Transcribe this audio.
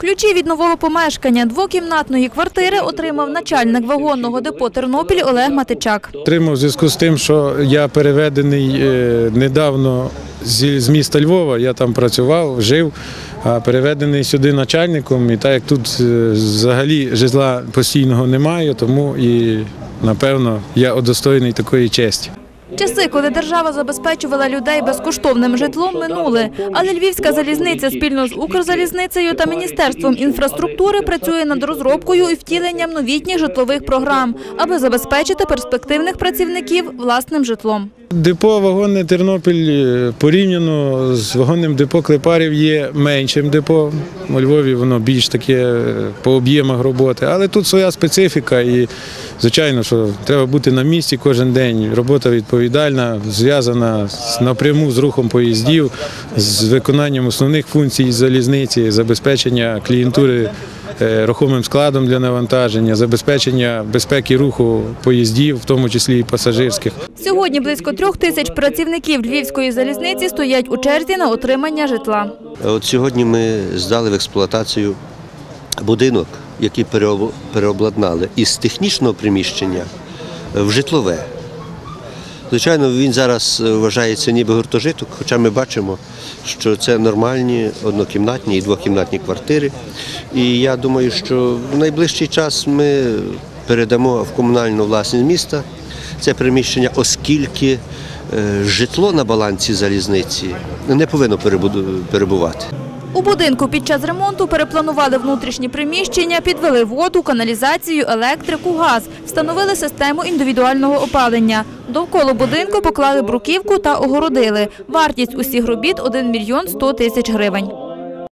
Ключі від нового помешкання двокімнатної квартири отримав начальник вагонного депо Тернопіль Олег Матичак. Отримав в зв'язку з тим, що я переведений е, недавно з міста Львова, я там працював, жив, а переведений сюди начальником. І так як тут е, взагалі житла постійного немає, тому і напевно я удостоєний такої честі. Часи, коли держава забезпечувала людей безкоштовним житлом, минули. Але Львівська залізниця спільно з Укрзалізницею та Міністерством інфраструктури працює над розробкою і втіленням новітніх житлових програм, аби забезпечити перспективних працівників власним житлом. Депо вагонне Тернопіль е, порівняно з вагонним депо Клепарів є меншим депо. У Львові воно більш таке е, по об'ємах роботи, але тут своя специфіка і, звичайно, що треба бути на місці кожен день. Робота відповідальна, зв'язана напряму з рухом поїздів, з виконанням основних функцій залізниці, забезпечення клієнтури рухомим складом для навантаження, забезпечення безпеки руху поїздів, в тому числі і пасажирських. Сьогодні близько трьох тисяч працівників Львівської залізниці стоять у черзі на отримання житла. От сьогодні ми здали в експлуатацію будинок, який переоб- переобладнали із технічного приміщення в житлове. Звичайно, він зараз е, вважається ніби гуртожиток, хоча ми бачимо, що це нормальні однокімнатні і двокімнатні квартири. І я думаю, що в найближчий час ми передамо в комунальну власність міста це приміщення, оскільки е, житло на балансі залізниці не повинно перебувати. У будинку під час ремонту перепланували внутрішні приміщення, підвели воду, каналізацію, електрику, газ, встановили систему індивідуального опалення. Довкола будинку поклали бруківку та огородили. Вартість усіх робіт – 1 мільйон 100 тисяч гривень.